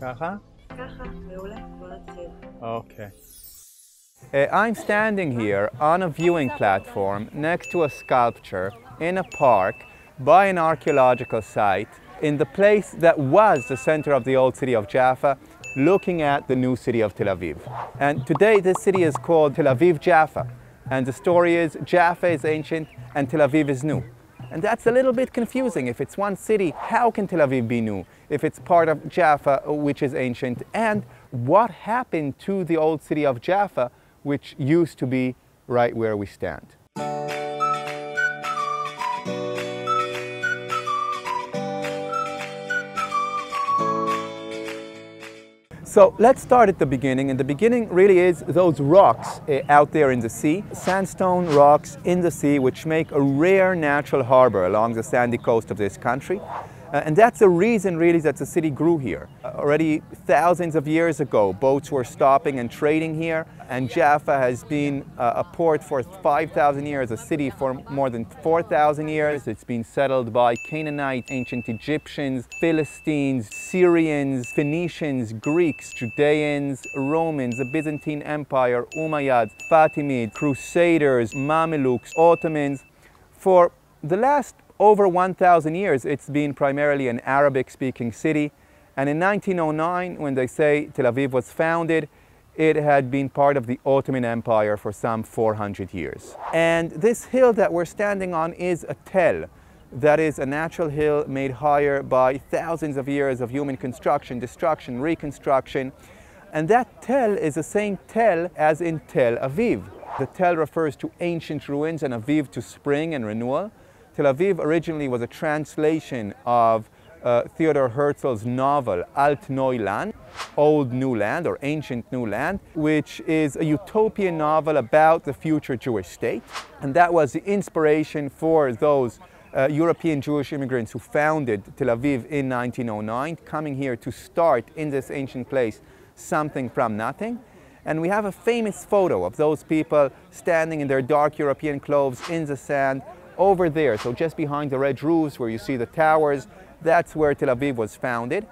ככה? ככה, מעולה, בוא נתחיל. Okay. Uh, I'm standing here on a viewing platform next to a sculpture in a park by an archaeological site in the place that was the center of the old city of Jaffa, looking at the new city of Tel Aviv. And today this city is called Tel Aviv Jaffa. And the story is Jaffa is ancient and Tel Aviv is new. And that's a little bit confusing. If it's one city, how can Tel Aviv be new? If it's part of Jaffa, which is ancient, and what happened to the old city of Jaffa, which used to be right where we stand? So let's start at the beginning. And the beginning really is those rocks uh, out there in the sea, sandstone rocks in the sea, which make a rare natural harbor along the sandy coast of this country. Uh, and that's the reason really that the city grew here. Uh, already thousands of years ago, boats were stopping and trading here, and Jaffa has been uh, a port for 5,000 years, a city for more than 4,000 years. It's been settled by Canaanites, ancient Egyptians, Philistines, Syrians, Phoenicians, Greeks, Judeans, Romans, the Byzantine Empire, Umayyads, Fatimids, Crusaders, Mamelukes, Ottomans. For the last over 1,000 years, it's been primarily an Arabic-speaking city. And in 1909, when they say Tel Aviv was founded, it had been part of the Ottoman Empire for some 400 years. And this hill that we're standing on is a tell. That is a natural hill made higher by thousands of years of human construction, destruction, reconstruction. And that tell is the same tell as in Tel Aviv. The tell refers to ancient ruins and Aviv to spring and renewal. Tel Aviv originally was a translation of uh, Theodor Herzl's novel Alt Neuland, Old New Land or Ancient New Land, which is a utopian novel about the future Jewish state. And that was the inspiration for those uh, European Jewish immigrants who founded Tel Aviv in 1909, coming here to start in this ancient place something from nothing. And we have a famous photo of those people standing in their dark European clothes in the sand over there, so just behind the red roofs where you see the towers, that's where Tel Aviv was founded.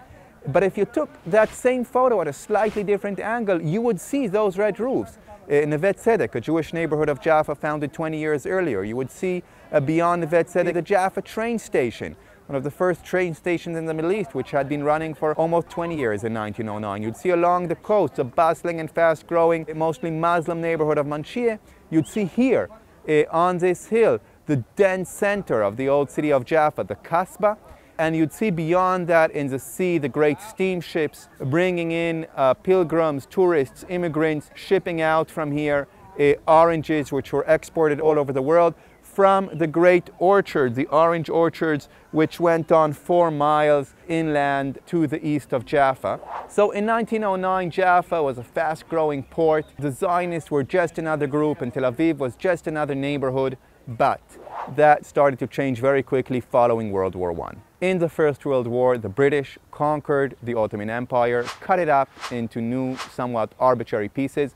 But if you took that same photo at a slightly different angle, you would see those red roofs. In Neve Tzedek, a Jewish neighborhood of Jaffa founded 20 years earlier, you would see uh, beyond Neve Tzedek the Jaffa train station, one of the first train stations in the Middle East, which had been running for almost 20 years in 1909. You'd see along the coast a bustling and fast-growing, mostly Muslim neighborhood of Manshia. You'd see here, uh, on this hill, the dense center of the old city of Jaffa, the Kasbah. And you'd see beyond that in the sea the great steamships bringing in uh, pilgrims, tourists, immigrants, shipping out from here uh, oranges which were exported all over the world from the great orchards, the orange orchards, which went on four miles inland to the east of Jaffa. So in 1909, Jaffa was a fast growing port. The Zionists were just another group and Tel Aviv was just another neighborhood but that started to change very quickly following World War I. In the First World War, the British conquered the Ottoman Empire, cut it up into new, somewhat arbitrary pieces,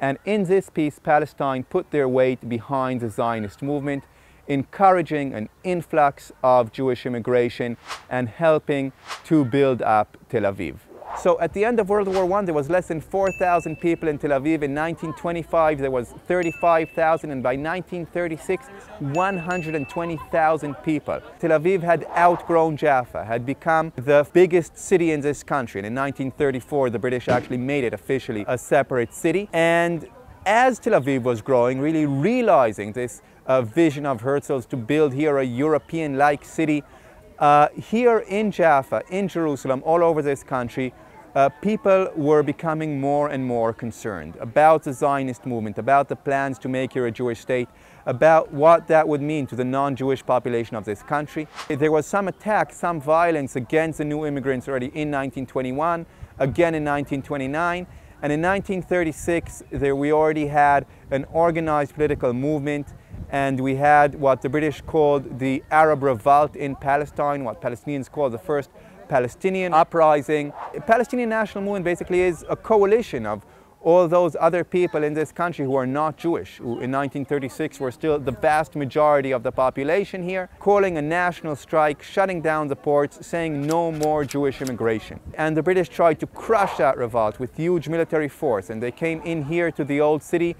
and in this piece, Palestine put their weight behind the Zionist movement, encouraging an influx of Jewish immigration and helping to build up Tel Aviv. So at the end of World War I, there was less than 4,000 people in Tel Aviv. In 1925, there was 35,000, and by 1936, 120,000 people. Tel Aviv had outgrown Jaffa, had become the biggest city in this country. And in 1934, the British actually made it officially a separate city. And as Tel Aviv was growing, really realizing this uh, vision of Herzl's to build here a European-like city, uh, here in Jaffa, in Jerusalem, all over this country, uh, people were becoming more and more concerned about the Zionist movement, about the plans to make here a Jewish state, about what that would mean to the non-Jewish population of this country. There was some attack, some violence against the new immigrants already in 1921, again in 1929, and in 1936 there we already had an organized political movement and we had what the British called the Arab Revolt in Palestine, what Palestinians called the first Palestinian uprising. The Palestinian National Movement basically is a coalition of all those other people in this country who are not Jewish, who in 1936 were still the vast majority of the population here, calling a national strike, shutting down the ports, saying no more Jewish immigration. And the British tried to crush that revolt with huge military force, and they came in here to the old city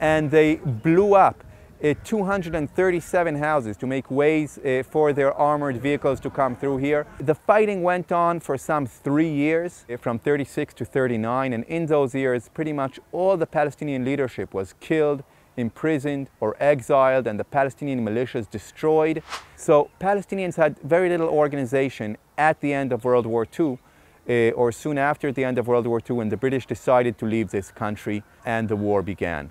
and they blew up 237 houses to make ways uh, for their armored vehicles to come through here. The fighting went on for some three years, uh, from 36 to 39, and in those years, pretty much all the Palestinian leadership was killed, imprisoned, or exiled, and the Palestinian militias destroyed. So Palestinians had very little organization at the end of World War II. Uh, or soon after the end of World War II, when the British decided to leave this country and the war began.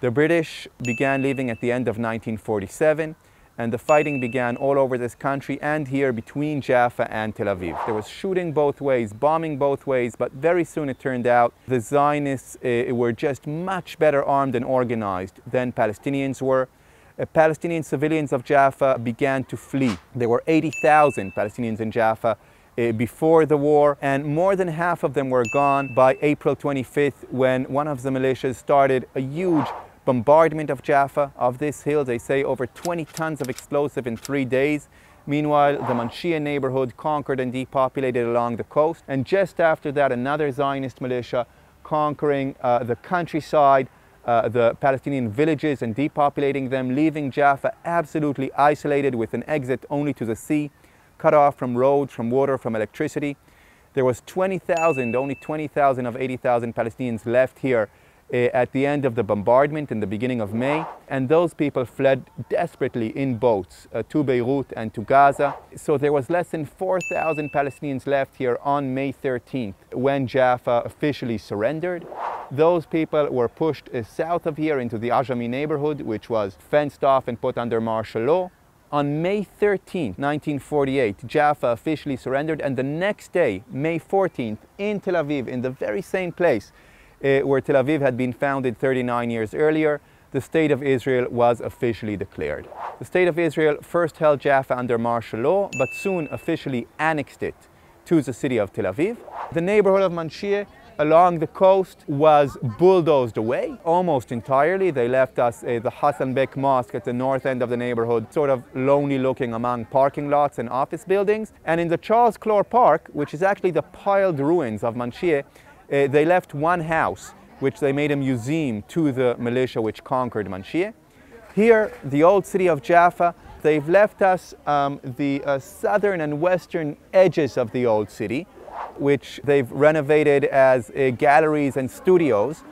The British began leaving at the end of 1947 and the fighting began all over this country and here between Jaffa and Tel Aviv. There was shooting both ways, bombing both ways, but very soon it turned out the Zionists uh, were just much better armed and organized than Palestinians were. Uh, Palestinian civilians of Jaffa began to flee. There were 80,000 Palestinians in Jaffa uh, before the war, and more than half of them were gone by April 25th when one of the militias started a huge bombardment of Jaffa, of this hill. They say over 20 tons of explosive in three days. Meanwhile, the Manshia neighborhood conquered and depopulated along the coast. And just after that, another Zionist militia conquering uh, the countryside, uh, the Palestinian villages and depopulating them, leaving Jaffa absolutely isolated with an exit only to the sea cut off from roads, from water, from electricity. There was 20,000, only 20,000 of 80,000 Palestinians left here uh, at the end of the bombardment in the beginning of May, and those people fled desperately in boats uh, to Beirut and to Gaza. So there was less than 4,000 Palestinians left here on May 13th when Jaffa officially surrendered. Those people were pushed uh, south of here into the Ajami neighborhood, which was fenced off and put under martial law. On May 13, 1948, Jaffa officially surrendered, and the next day, May 14th, in Tel Aviv, in the very same place uh, where Tel Aviv had been founded 39 years earlier, the State of Israel was officially declared. The State of Israel first held Jaffa under martial law, but soon officially annexed it to the city of Tel Aviv. The neighborhood of Manshia along the coast was bulldozed away almost entirely. They left us uh, the Hassanbek Mosque at the north end of the neighborhood, sort of lonely looking among parking lots and office buildings. And in the Charles Clore Park, which is actually the piled ruins of Manshia, uh, they left one house, which they made a museum to the militia which conquered Manshia. Here, the old city of Jaffa, they've left us um, the uh, southern and western edges of the old city, which they've renovated as uh, galleries and studios.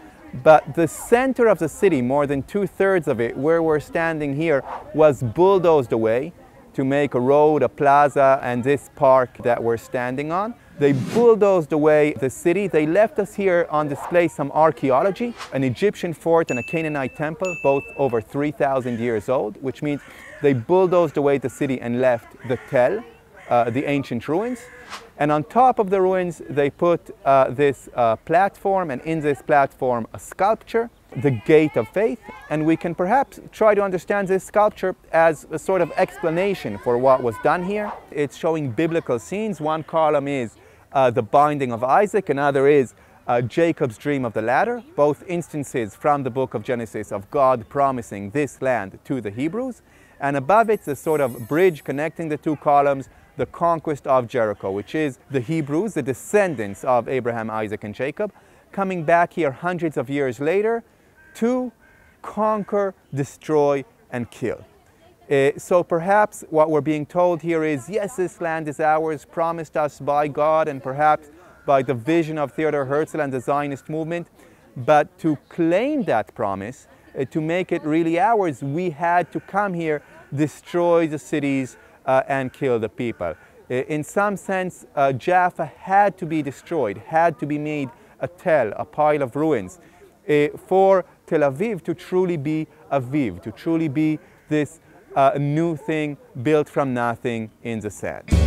But the center of the city, more than two thirds of it, where we're standing here, was bulldozed away to make a road, a plaza, and this park that we're standing on. They bulldozed away the city. They left us here on display some archaeology, an Egyptian fort and a Canaanite temple, both over 3,000 years old, which means they bulldozed away the city and left the Tel, uh, the ancient ruins. And on top of the ruins, they put uh, this uh, platform, and in this platform, a sculpture, the Gate of Faith. And we can perhaps try to understand this sculpture as a sort of explanation for what was done here. It's showing biblical scenes. One column is uh, the binding of Isaac, another is uh, Jacob's dream of the ladder, both instances from the book of Genesis of God promising this land to the Hebrews. And above it, the sort of bridge connecting the two columns the conquest of Jericho, which is the Hebrews, the descendants of Abraham, Isaac, and Jacob, coming back here hundreds of years later to conquer, destroy, and kill. Uh, so perhaps what we're being told here is yes, this land is ours, promised us by God and perhaps by the vision of Theodor Herzl and the Zionist movement. But to claim that promise, uh, to make it really ours, we had to come here, destroy the cities, uh, and kill the people. In some sense, uh, Jaffa had to be destroyed, had to be made a tell, a pile of ruins, uh, for Tel Aviv to truly be Aviv, to truly be this uh, new thing built from nothing in the sand.